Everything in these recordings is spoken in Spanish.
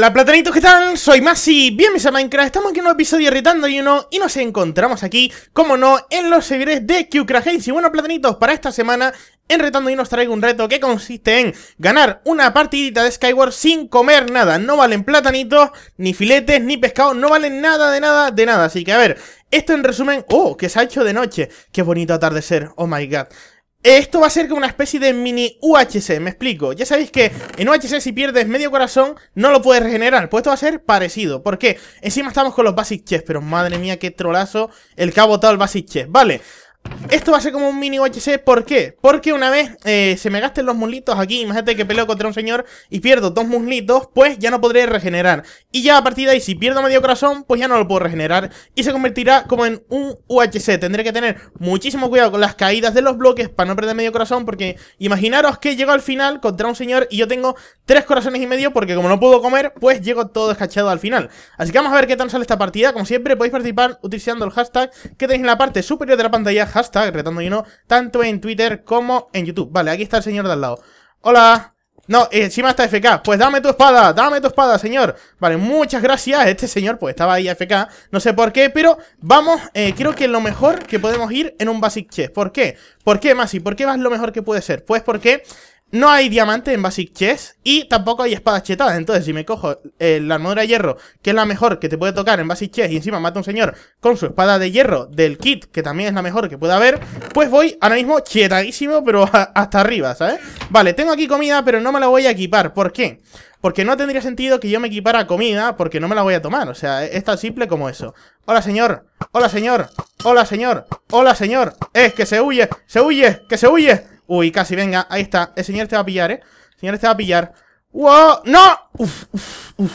Hola platanitos, ¿qué tal? Soy Masi, bienvenidos a Minecraft, estamos aquí en un episodio irritando y uno y nos encontramos aquí, como no, en los servidores de QCrahaze Y bueno platanitos, para esta semana en Retando y nos traigo un reto que consiste en ganar una partidita de Skyward sin comer nada. No valen platanitos, ni filetes, ni pescado, no valen nada de nada de nada. Así que a ver, esto en resumen, oh, que se ha hecho de noche, qué bonito atardecer, oh my god esto va a ser como una especie de mini UHC, me explico. Ya sabéis que en UHC si pierdes medio corazón no lo puedes regenerar. Pues esto va a ser parecido. ¿Por qué? Encima estamos con los Basic Chess, pero madre mía qué trolazo el que ha botado el Basic Chess. Vale, esto va a ser como un mini UHC, ¿por qué? Porque una vez eh, se me gasten los muslitos aquí, imagínate que peleo contra un señor y pierdo dos muslitos, pues ya no podré regenerar. Y ya a partir de ahí, si pierdo medio corazón, pues ya no lo puedo regenerar y se convertirá como en un UHC. Tendré que tener muchísimo cuidado con las caídas de los bloques para no perder medio corazón, porque imaginaros que llego al final contra un señor y yo tengo tres corazones y medio, porque como no puedo comer, pues llego todo descachado al final. Así que vamos a ver qué tal sale esta partida. Como siempre, podéis participar utilizando el hashtag que tenéis en la parte superior de la pantalla hashtag retando no tanto en Twitter como en YouTube. Vale, aquí está el señor de al lado. Hola. No, encima está FK. Pues dame tu espada, dame tu espada, señor. Vale, muchas gracias. Este señor, pues estaba ahí FK. No sé por qué, pero vamos, eh, creo que lo mejor que podemos ir en un Basic Chess. ¿Por qué? ¿Por qué, Masi? ¿Por qué vas lo mejor que puede ser? Pues porque no hay diamante en Basic Chess y tampoco hay espadas chetadas. Entonces, si me cojo eh, la armadura de hierro, que es la mejor que te puede tocar en Basic Chess, y encima mata a un señor con su espada de hierro del kit, que también es la mejor que pueda haber, pues voy ahora mismo chetadísimo, pero hasta arriba, ¿sabes? Vale, tengo aquí comida, pero no me la voy a equipar. ¿Por qué? Porque no tendría sentido que yo me equipara comida, porque no me la voy a tomar. O sea, es tan simple como eso. Hola, señor. Hola, señor. Hola, señor. Hola, señor. Es que se huye. Se huye. Que se huye. Uy, casi, venga, ahí está El señor te va a pillar, ¿eh? El señor te va a pillar ¡Wow! ¡No! Uf, uf, uf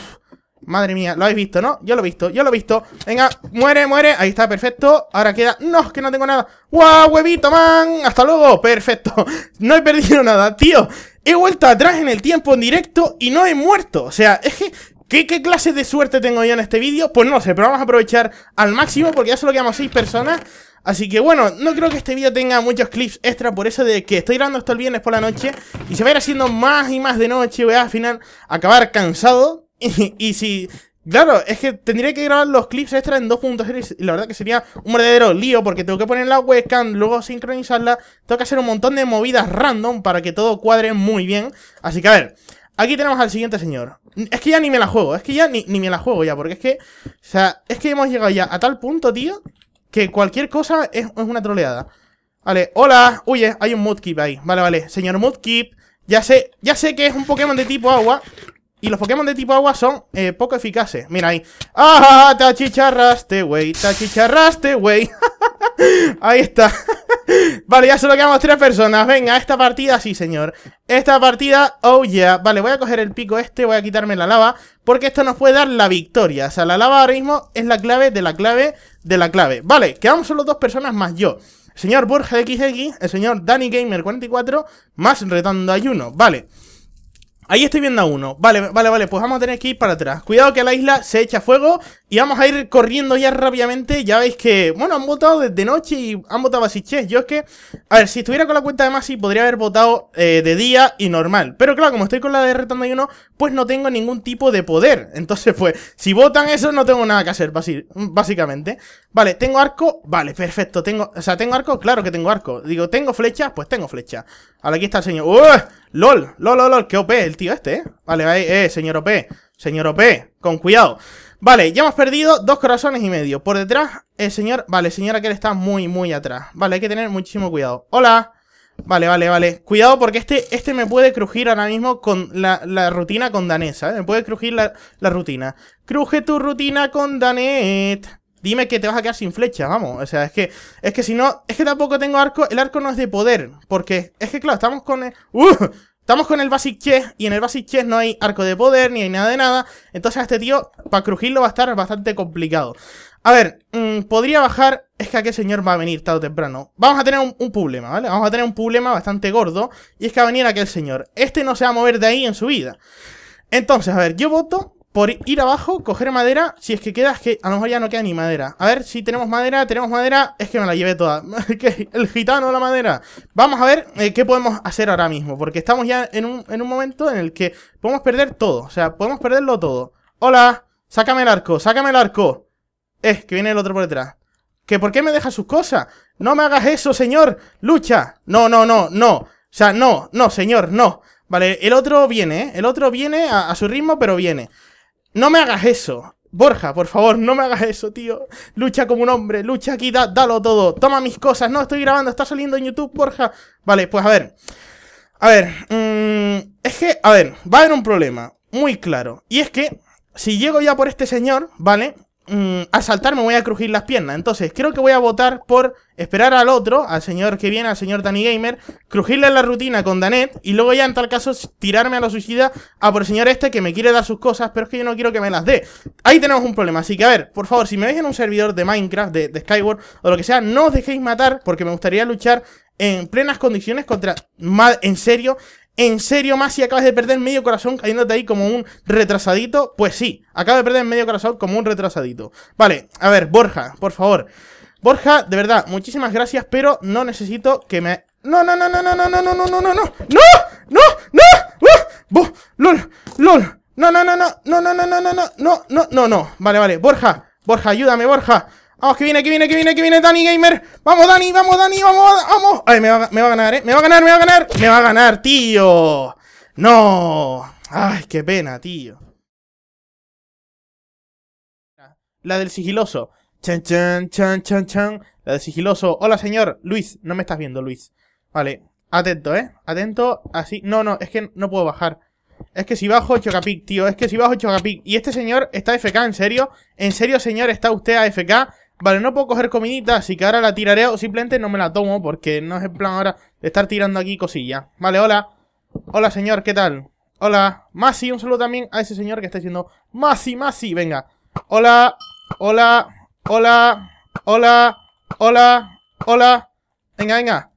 Madre mía, lo habéis visto, ¿no? Yo lo he visto, yo lo he visto Venga, muere, muere, ahí está, perfecto Ahora queda, no, que no tengo nada ¡Wow, huevito, man! Hasta luego, perfecto No he perdido nada, tío He vuelto atrás en el tiempo en directo y no he muerto O sea, es que ¿Qué, ¿Qué, clase de suerte tengo yo en este vídeo? Pues no sé, pero vamos a aprovechar al máximo porque ya solo quedamos 6 personas Así que bueno, no creo que este vídeo tenga muchos clips extra por eso de que estoy grabando esto el viernes por la noche y se va a ir haciendo más y más de noche y voy a al final acabar cansado y, si... Claro, es que tendría que grabar los clips extra en 2.0 y la verdad que sería un verdadero lío porque tengo que poner la webcam, luego sincronizarla, tengo que hacer un montón de movidas random para que todo cuadre muy bien. Así que a ver, aquí tenemos al siguiente señor. Es que ya ni me la juego, es que ya ni, ni me la juego ya, porque es que, o sea, es que hemos llegado ya a tal punto, tío, que cualquier cosa es, una troleada. Vale, hola. Oye, hay un Mudkip ahí. Vale, vale. Señor Mudkip. Ya sé, ya sé que es un Pokémon de tipo agua. Y los Pokémon de tipo agua son eh, poco eficaces. Mira ahí. ¡Ah! Te achicharraste, güey. Te achicharraste, güey. ahí está. Vale, ya solo quedamos tres personas. Venga, esta partida sí, señor. Esta partida, oh yeah. Vale, voy a coger el pico este, voy a quitarme la lava. Porque esto nos puede dar la victoria. O sea, la lava ahora mismo es la clave de la clave de la clave. Vale, quedamos solo dos personas más yo. Señor Borja XX, el señor Danny Gamer 44, más retando ayuno. Vale. Ahí estoy viendo a uno. Vale, vale, vale. Pues vamos a tener que ir para atrás. Cuidado que la isla se echa fuego. Y vamos a ir corriendo ya rápidamente. Ya veis que, bueno, han votado desde noche y han votado a Siches. Yo es que, a ver, si estuviera con la cuenta de Masi, podría haber votado eh, de día y normal. Pero claro, como estoy con la de Retando Ayuno, pues no tengo ningún tipo de poder. Entonces, pues, si votan eso, no tengo nada que hacer, básicamente. Vale, ¿tengo arco? Vale, perfecto. Tengo, o sea, ¿tengo arco? Claro que tengo arco. Digo, ¿tengo flecha? Pues tengo flecha. Ahora aquí está el señor. ¡Uy! ¡Lol! ¡Lol, lol! ¡Qué OP el tío este, eh! Vale, vale, eh, señor OP. Señor OP, con cuidado. Vale, ya hemos perdido dos corazones y medio. Por detrás, el señor... Vale, señor aquel está muy, muy atrás. Vale, hay que tener muchísimo cuidado. ¡Hola! Vale, vale, vale. Cuidado porque este, este me puede crujir ahora mismo con la, rutina con danesa, ¿eh? Me puede crujir la, la, rutina. Cruje tu rutina con Danet. Dime que te vas a quedar sin flecha, vamos. O sea, es que, es que si no, es que tampoco tengo arco. El arco no es de poder. Porque, es que claro, estamos con el... ¡Uh! Estamos con el Basic Chess y en el Basic Chess no hay arco de poder ni hay nada de nada. Entonces a este tío, para crujirlo va a estar bastante complicado. A ver, mmm, podría bajar... Es que aquel señor va a venir tarde o temprano. Vamos a tener un, un, problema, ¿vale? Vamos a tener un problema bastante gordo. Y es que va a venir aquel señor. Este no se va a mover de ahí en su vida. Entonces, a ver, yo voto por ir abajo, coger madera. Si es que queda, es que a lo mejor ya no queda ni madera. A ver si tenemos madera, tenemos madera. Es que me la llevé toda. el gitano, la madera. Vamos a ver eh, qué podemos hacer ahora mismo. Porque estamos ya en un, en un momento en el que podemos perder todo. O sea, podemos perderlo todo. Hola, sácame el arco, sácame el arco. Eh, que viene el otro por detrás. ¿Que por qué me deja sus cosas? No me hagas eso, señor. Lucha. No, no, no, no. O sea, no, no, señor, no. Vale, el otro viene, ¿eh? El otro viene a su ritmo, pero viene. No me hagas eso. Borja, por favor, no me hagas eso, tío. Lucha como un hombre, lucha aquí, dalo todo. Toma mis cosas. No, estoy grabando, está saliendo en YouTube, Borja. Vale, pues a ver. A ver, mmm, es que, a ver, va a haber un problema muy claro. Y es que, si llego ya por este señor, ¿vale? Mm, al saltar me voy a crujir las piernas. Entonces, creo que voy a votar por esperar al otro, al señor que viene, al señor Danny Gamer, crujirle la rutina con Danet y luego ya en tal caso tirarme a la suicida a por el señor este que me quiere dar sus cosas, pero es que yo no quiero que me las dé. Ahí tenemos un problema. Así que, a ver, por favor, si me veis en un servidor de Minecraft, de, de Skyward o lo que sea, no os dejéis matar porque me gustaría luchar en plenas condiciones contra... En serio, ¿En serio, Masi, acabas de perder medio corazón cayéndote ahí como un retrasadito? Pues sí, acabo de perder medio corazón como un retrasadito. Vale, a ver, Borja, por favor. Borja, de verdad, muchísimas gracias, pero no necesito que me... No, no, no, no, no, no, no, no, no, no, no, no, no, no, no, uh, lol, lol, no, no, no, no, no, no, no, no, no, no, no, no, no, no, vale, vale, Borja, Borja, ayúdame, Borja, Vamos, que viene, que viene, que viene, que viene Dani Gamer. Vamos, Dani, vamos, Dani, vamos, vamos. Ay, me va, a ganar, eh. Me va a ganar, me va a ganar. Me va a ganar, tío. No. Ay, qué pena, tío. La del sigiloso. Chan, chan, chan, chan, chan. La del sigiloso. Hola, señor. Luis, no me estás viendo, Luis. Vale. Atento, ¿eh? Atento. Así. No, no, es que no puedo bajar. Es que si bajo Chocapic, tío. Es que si bajo Chocapic. Y este señor está FK, ¿en serio? ¿En serio, señor? ¿Está usted AFK? Vale, no puedo coger comidita, así que ahora la tiraré o simplemente no me la tomo porque no es en plan ahora de estar tirando aquí cosillas. Vale, hola. Hola, señor, ¿qué tal? Hola. Masi, un saludo también a ese señor que está diciendo Masi, Masi, venga. Hola, hola, hola, hola, hola, hola. Venga, venga.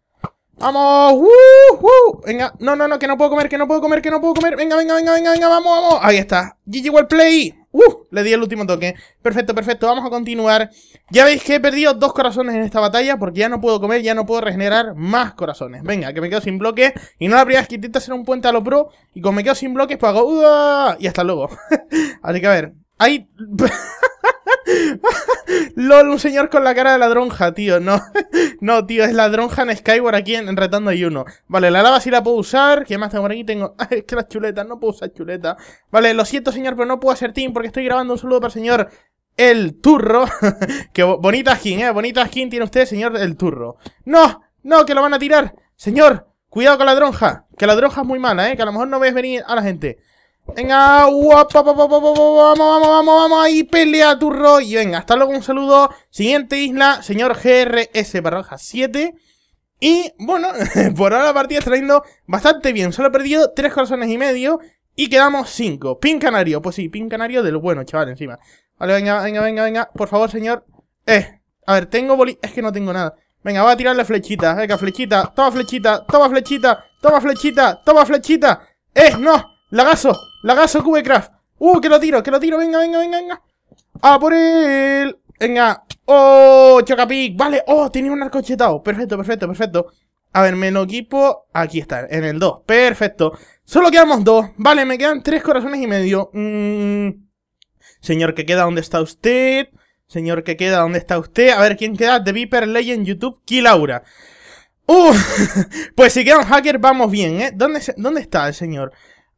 ¡Vamos! ¡Uh! Venga, no, no, no, que no puedo comer, que no puedo comer, que no puedo comer. Venga, venga, venga, venga, venga, vamos, vamos. Ahí está. GG Play. Le di el último toque. Perfecto, perfecto. Vamos a continuar. Ya veis que he perdido dos corazones en esta batalla porque ya no puedo comer, ya no puedo regenerar más corazones. Venga, que me quedo sin bloques. Y no la primera vez que intento hacer un puente a lo pro. Y como me quedo sin bloques, pues hago... Y hasta luego. Así que a ver. Hay... LOL, un señor con la cara de ladronja, tío. No, no, tío, es ladronja en Skyward aquí en, Retando y uno. Vale, la lava sí la puedo usar. ¿Qué más tengo por aquí? Tengo. es que las chuletas, no puedo usar chuleta. Vale, lo siento, señor, pero no puedo hacer team porque estoy grabando un saludo para el señor El Turro. Qué bonita skin, eh. Bonita skin tiene usted, señor El Turro. ¡No! ¡No! ¡Que lo van a tirar! Señor, cuidado con la dronja. Que la dronja es muy mala, eh. Que a lo mejor no ves venir a la gente. Venga, vamos, vamos, vamos, vamos, ahí, pelea turro. Y venga, hasta luego, un saludo. Siguiente isla, señor GRS barroja 7. Y bueno, por ahora la partida está yendo bastante bien. Solo he perdido 3 corazones y medio. Y quedamos 5. Pin canario, pues sí, pin canario del bueno, chaval, encima. Vale, venga, venga, venga, venga. Por favor, señor. Eh, a ver, tengo boli... Es que no tengo nada. Venga, voy a tirarle flechita. Venga, flechita. Toma flechita. Toma flechita. Toma flechita. Toma flechita. Eh, no. Lagazo. Lagazo Cubecraft. Uh, que lo tiro, que lo tiro. Venga, venga, venga, venga. A por él. Venga. Oh, Chocapic. Vale. Oh, tenía un arcochetado. Perfecto, perfecto, perfecto. A ver, menos equipo. Aquí está, en el 2. Perfecto. Solo quedamos dos. Vale, me quedan tres corazones y medio. Mm. Señor que queda, ¿dónde está usted? Señor que queda, ¿dónde está usted? A ver, ¿quién queda? The Viper Legend YouTube, Kilaura. Uh, pues si queda un hacker, vamos bien, ¿eh? ¿Dónde, ¿Dónde está el señor?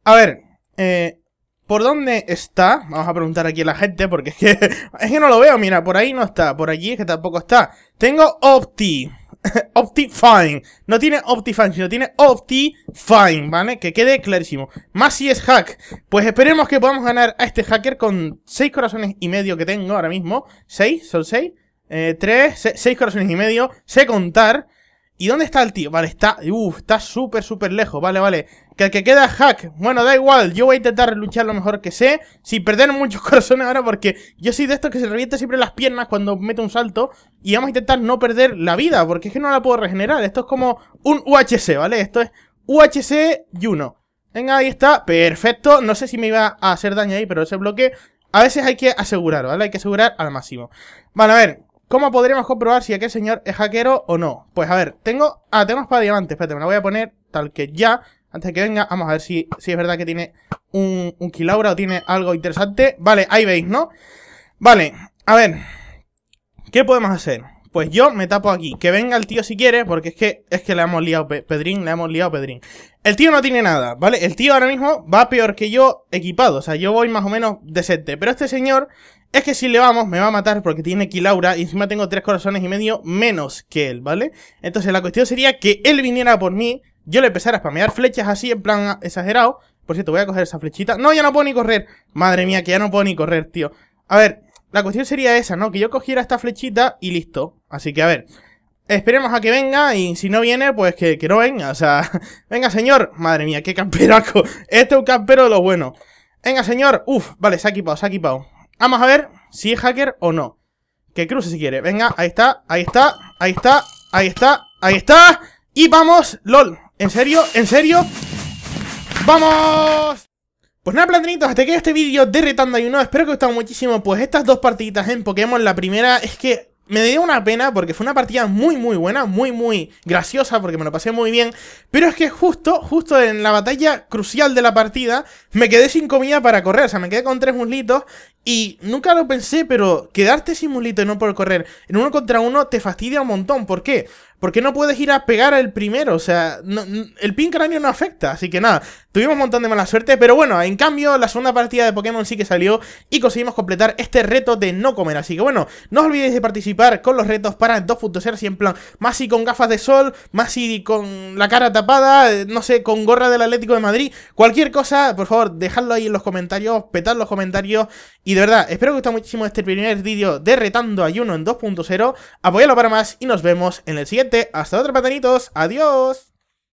A ver, eh, ¿por dónde está? Vamos a preguntar aquí a la gente porque es que, es que no lo veo, mira, por ahí no está, por allí es que tampoco está. Tengo Opti. Optifine. No tiene Optifine, sino tiene Optifine, ¿vale? Que quede clarísimo. Más si es hack. Pues esperemos que podamos ganar a este hacker con 6 corazones y medio que tengo ahora mismo. 6, son 6. 3, 6 corazones y medio. Sé contar. ¿Y dónde está el tío? Vale, está... Uf, está súper, súper lejos. Vale, vale. Que el que queda hack. Bueno, da igual. Yo voy a intentar luchar lo mejor que sé. Sin perder muchos corazones ahora porque yo soy de estos que se revienta siempre las piernas cuando mete un salto. Y vamos a intentar no perder la vida porque es que no la puedo regenerar. Esto es como un UHC, ¿vale? Esto es UHC uno. Venga, ahí está, perfecto. No sé si me iba a hacer daño ahí, pero ese bloque a veces hay que asegurar, ¿vale? Hay que asegurar al máximo. Vale, a ver, ¿cómo podríamos comprobar si aquel señor es hackero o no? Pues a ver, tengo... Ah, tengo espada diamante, espérate, me la voy a poner tal que ya. Antes de que venga, vamos a ver si, si es verdad que tiene un, un Kilaura o tiene algo interesante. Vale, ahí veis, ¿no? Vale, a ver. ¿Qué podemos hacer? Pues yo me tapo aquí. Que venga el tío si quiere, porque es que es que le hemos liado Pedrín, le hemos liado Pedrín. El tío no tiene nada, ¿vale? El tío ahora mismo va peor que yo equipado. O sea, yo voy más o menos decente. Pero este señor es que si le vamos me va a matar porque tiene Kilaura y encima tengo tres corazones y medio menos que él, ¿vale? Entonces la cuestión sería que él viniera por mí, yo le empezara a spamear flechas así en plan exagerado. Por cierto, voy a coger esa flechita. No, ya no puedo ni correr. Madre mía, que ya no puedo ni correr, tío. A ver, la cuestión sería esa, ¿no? Que yo cogiera esta flechita y listo. Así que, a ver, esperemos a que venga y si no viene, pues que, no venga. O sea, venga, señor. Madre mía, qué camperaco. Este es un campero de lo bueno. Venga, señor. Uf, vale, se ha equipado, se ha equipado. Vamos a ver si es hacker o no. Que cruce si quiere. Venga, ahí está, ahí está, ahí está, ahí está, ahí está. Y vamos, lol. ¿En serio? ¿En serio? ¡Vamos! Pues nada, plantanitos, hasta aquí este vídeo de Retando uno Espero que os gustado muchísimo. Pues estas dos partiditas en Pokémon, la primera es que me dio una pena porque fue una partida muy muy buena, muy muy graciosa porque me lo pasé muy bien, pero es que justo, justo en la batalla crucial de la partida me quedé sin comida para correr, o sea, me quedé con tres muslitos y nunca lo pensé, pero quedarte sin muslito y no poder correr en uno contra uno te fastidia un montón, ¿por qué? Porque no puedes ir a pegar al primero, o sea, el pin cráneo no afecta, así que nada, tuvimos un montón de mala suerte, pero bueno, en cambio, la segunda partida de Pokémon sí que salió y conseguimos completar este reto de no comer, así que bueno, no os olvidéis de participar con los retos para 2.0, así en plan, más si con gafas de sol, más si con la cara tapada, eh, no sé, con gorra del Atlético de Madrid, cualquier cosa, por favor, dejadlo ahí en los comentarios, petad los comentarios, y de verdad, espero que os guste muchísimo este primer vídeo de Retando Ayuno en 2.0, apoyadlo para más y nos vemos en el siguiente hasta otro patanitos. Adiós.